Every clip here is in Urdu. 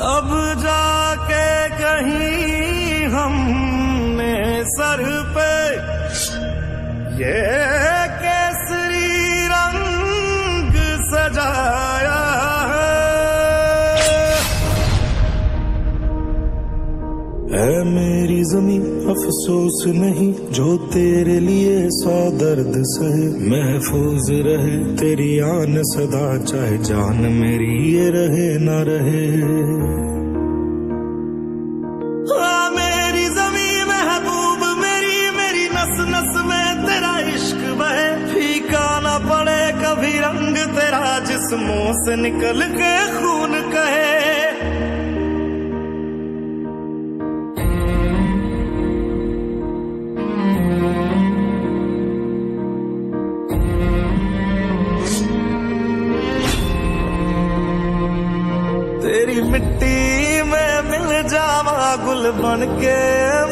اب جا کے کہیں ہم نے سر پہ یہ ہے میری زمین افسوس نہیں، جو تیرے لیے سو درد سہے محفوظ رہے، تیری آن صدا چاہے جان میری یہ رہے نہ رہے۔ میری زمین محبوب، میری میری نس نس میں تیرا عشق بہے۔ پھیکا نہ پڑے کبھی رنگ تیرا، جسموں سے نکل کے خون کہے۔ مٹی میں مل جاوا گل بن کے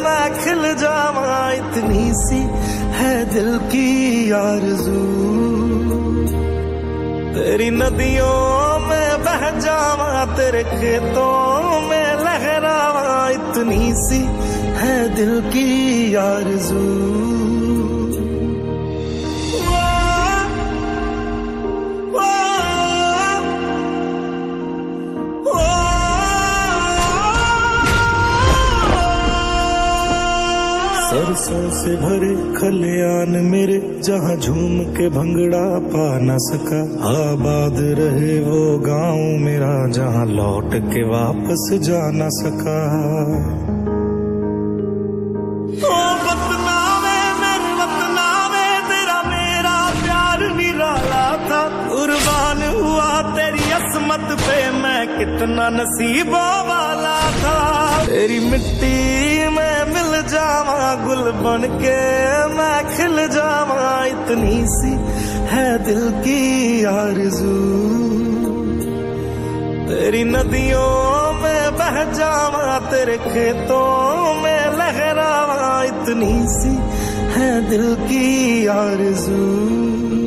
میں کھل جاوا اتنی سی ہے دل کی آرزو۔ تیری ندیوں میں بہ جاوا تیرے کھیتوں میں لہراوا اتنی سی ہے دل کی آرزو۔ سرسوں سے بھرے کھلیان میرے جہاں جھوم کے بھنگڑا پا نہ سکا آباد رہے وہ گاؤں میرا جہاں لوٹ کے واپس جا نہ سکا میرا پیار تھا قربان ہوا تیری عصمت پہ میں کتنا نصیبوں والا تھا تیری مٹی میں مل جاوا گل بن کے میں کھل جاوا اتنی سی ہے دل کی آرزو تیری ندیوں میں بہ جاوا تیرے کھیتوں میں لہراوا اتنی سی ہے دل کی آرزو